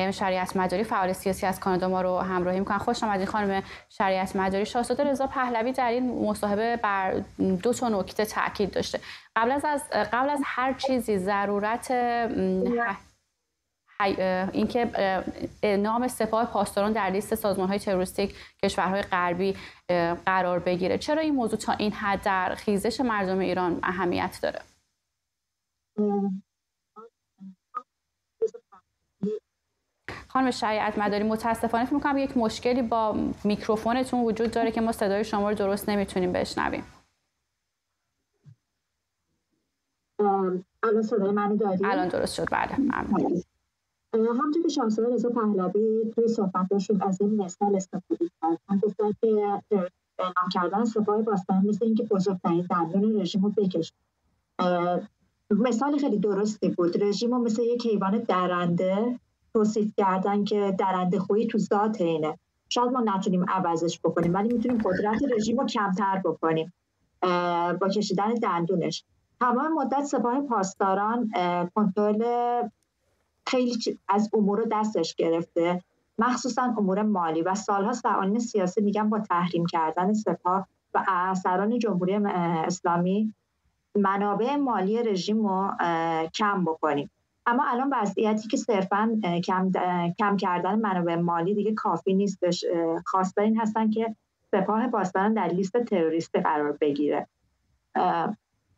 مریم شریعت مداری فعال سیاسی از کانادا ما رو همراهی می‌کنن. خوش آمدید خانم شریعت مداری شاهزاده رضا پهلوی در این مصاحبه بر دو تا نکته تاکید داشته. قبل از قبل از هر چیزی ضرورت اینکه نام سپاه پاسداران در لیست سازمان های تروریستیک کشورهای غربی قرار بگیره. چرا این موضوع تا این حد در خیزش مردم ایران اهمیت داره؟ خانم شریعت مداری متاسفانه فکر می‌کنم یک مشکلی با میکروفونتون وجود داره که ما صدای شما رو درست نمی‌تونیم بشنویم. الان صدای منو داری؟ الان درست شد بله. همونطور که شاهزاده رضا پهلوی توی صحبتاشون از این مثال استفاده کردن گفتن که اعلام کردن سپاه باستان مثل اینکه بزرگترین دندون رژیم رو بکشه. مثال خیلی درستی بود. رژیم رو مثل یک حیوان درنده توصیف کردن که درنده خویی تو ذات اینه. شاید ما نتونیم عوضش بکنیم ولی می‌تونیم قدرت رژیم رو کمتر بکنیم با کشیدن دندونش. تمام مدت سپاه پاسداران کنترل خیلی از امور دستش گرفته مخصوصا امور مالی. و سالها فعالین سیاسی میگن با تحریم کردن سپاه و اثران جمهوری اسلامی منابع مالی رژیم رو کم بکنیم. اما الان وضعیتی که صرفا کم, کم کردن منابع مالی دیگه کافی نیستش. خواستار این هستن که سپاه پاسداران در لیست تروریست قرار بگیره.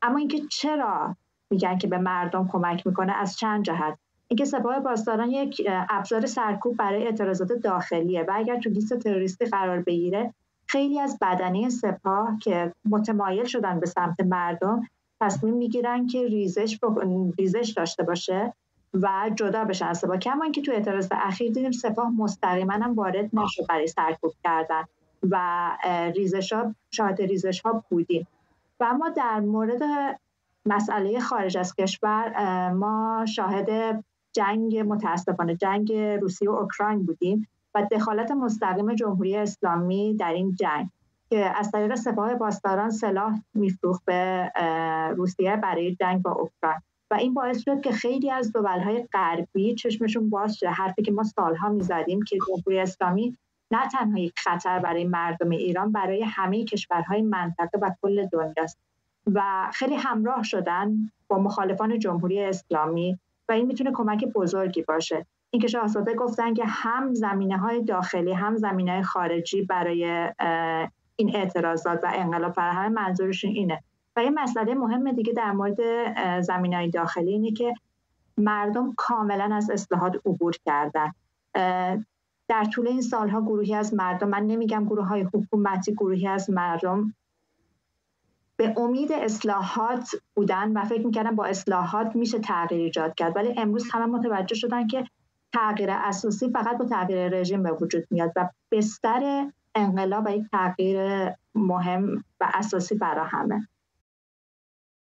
اما اینکه چرا میگن که به مردم کمک می‌کنه از چند جهت؟ اینکه سپاه پاسداران یک ابزار سرکوب برای اعتراضات داخلیه و اگر تو لیست تروریستی قرار بگیره خیلی از بدنه سپاه که متمایل شدن به سمت مردم تصمیم می‌گیرن که ریزش, ریزش داشته باشه و جدا بشن از سپاه. کما اینکه تو اعتراض اخیر دیدیم سپاه مستقیما هم وارد نشد برای سرکوب کردن و ریزش ها شاهد ریزش ها بودیم. و اما در مورد مسئله خارج از کشور ما شاهد جنگ متاسفانه جنگ روسیه و اوکراین بودیم و دخالت مستقیم جمهوری اسلامی در این جنگ. که از طریق سپاه پاسداران سلاح میفروخت به روسیه برای جنگ با اوکراین. و این باعث شد که خیلی از دولهای غربی چشمشون باز شده حرفی که ما سالها می‌زدیم که جمهوری اسلامی نه تنها یک خطر برای مردم ایران برای همه کشورهای منطقه و کل دنیاست و خیلی همراه شدن با مخالفان جمهوری اسلامی و این می‌تونه کمک بزرگی باشه. اینکه شاهزاده گفتن که هم زمینه های داخلی هم زمینه های خارجی برای این اعتراضات و انقلاب فرهنگ منظورشون اینه. و یه مسئله مهم دیگه در مورد زمین های داخلی اینه که مردم کاملا از اصلاحات عبور کردن. در طول این سالها گروهی از مردم من نمیگم گروه های حکومتی گروهی از مردم به امید اصلاحات بودن و فکر می‌کردن با اصلاحات میشه تغییر ایجاد کرد. ولی امروز همه متوجه شدن که تغییر اساسی فقط با تغییر رژیم به وجود میاد و بستر انقلاب و یک تغییر مهم و اساسی برای همه.